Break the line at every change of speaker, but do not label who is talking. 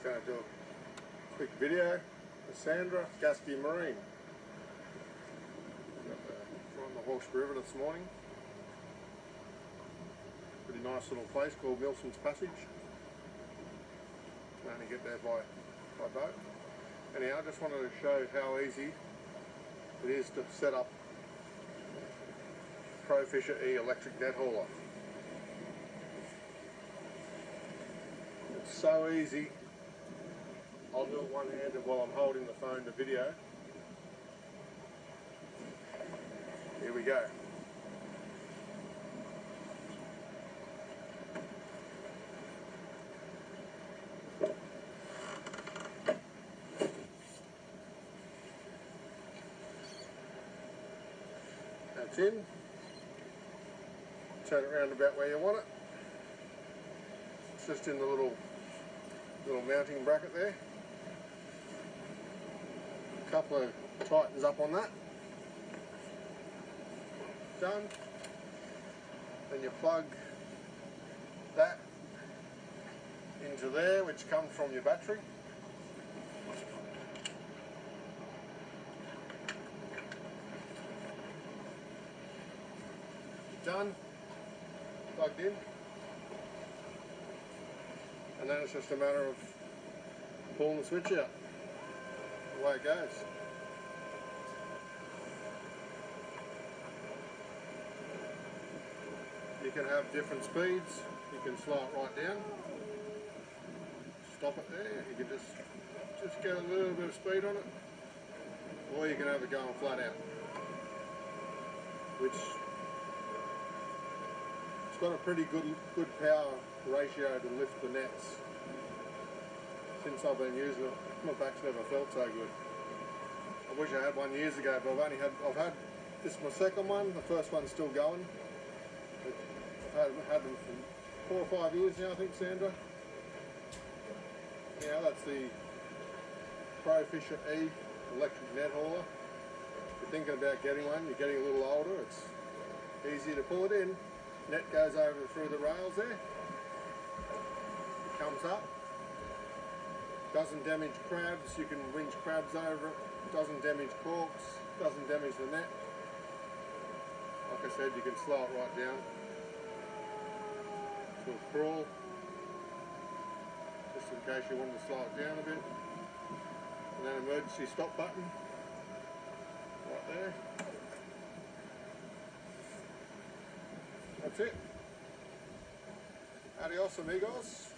just going to do a quick video for Sandra Gaski Marine. From the Hawkesbury River this morning. Pretty nice little place called Milson's Passage. Can only get there by, by boat. Anyhow, I just wanted to show how easy it is to set up Profisher E electric net hauler. It's so easy. I'll do it one-handed while I'm holding the phone to video. Here we go. That's in. Turn it around about where you want it. It's just in the little little mounting bracket there. Couple of tightens up on that. Done. Then you plug that into there, which comes from your battery. Done. Plugged in. And then it's just a matter of pulling the switch out. Away it goes. You can have different speeds. You can slow it right down. Stop it there. You can just just get a little bit of speed on it. Or you can have it going flat out. Which it's got a pretty good good power ratio to lift the nets. Since I've been using it, my back's never felt so good. I wish I had one years ago, but I've only had I've had this is my second one. The first one's still going. I've had, had them for four or five years now, I think, Sandra. Yeah, that's the Profisher E electric net hauler. If you're thinking about getting one, you're getting a little older, it's easy to pull it in. Net goes over through the rails there. It comes up. Doesn't damage crabs, you can winch crabs over it. Doesn't damage corks, doesn't damage the net. Like I said, you can slow it right down to a crawl, just in case you wanted to slow it down a bit. And then emergency stop button, right there. That's it. Adios amigos.